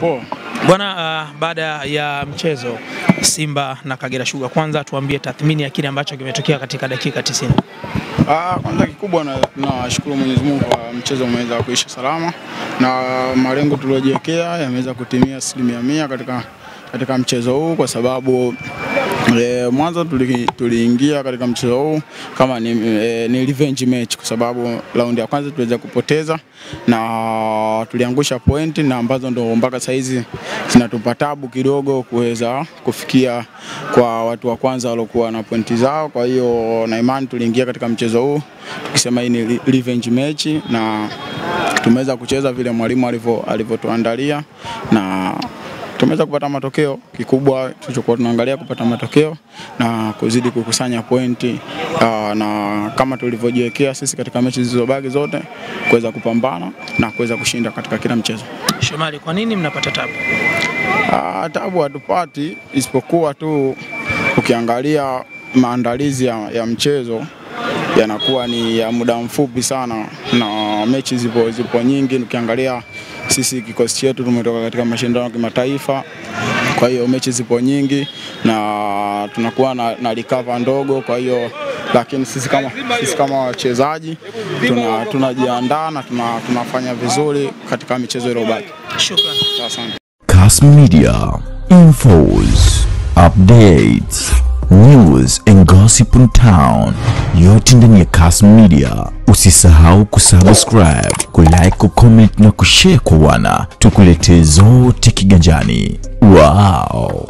Poa. Bwana, uh, baada ya mchezo Simba na Kagera Sugar, kwanza tuambie tathmini ya kile ambacho kimetokea katika dakika 90. Ah, kwanza kikubwa na tunashukuru Mwenyezi Mungu kwa mchezo umeweza kuisha salama na malengo tuliojiwekea yameweza kutimia asilimia mia katika, katika mchezo huu kwa sababu e, mwanzo tuli- tuliingia katika mchezo huu kama ni, e, ni revenge match kwa sababu raundi ya kwanza tuliweza kupoteza na tuliangusha pointi na ambazo ndo mpaka saizi zinatupa tabu kidogo kuweza kufikia kwa watu wa kwanza waliokuwa na pointi zao. Kwa hiyo na imani tuliingia katika mchezo huu tukisema hii ni revenge match na tumeweza kucheza vile mwalimu alivyo alivyotuandalia na tumeweza kupata matokeo. Kikubwa tulichokuwa tunaangalia kupata matokeo na kuzidi kukusanya pointi aa, na kama tulivyojiwekea sisi katika mechi zilizobaki zote kuweza kupambana na kuweza kushinda katika kila mchezo. Shomari, kwa nini mnapata tabu? Uh, tabu hatupati isipokuwa tu ukiangalia maandalizi ya, ya mchezo yanakuwa ni ya muda mfupi sana na mechi zipo, zipo nyingi. Ukiangalia sisi kikosi chetu tumetoka katika mashindano ya kimataifa, kwa hiyo mechi zipo nyingi na tunakuwa na, na recover ndogo, kwa hiyo lakini sisi kama, sisi kama wachezaji tunajiandaa tuna- na tuna, tunafanya vizuri katika michezo iliyobaki. Shukrani. Asante. Kasmi Media. Infos, updates, news and gossip in town. Yote ndani ya cas Media. Usisahau kusubscribe, kulike, kucomment na kushare kwa wana. Tukuletee zote kiganjani. Wow.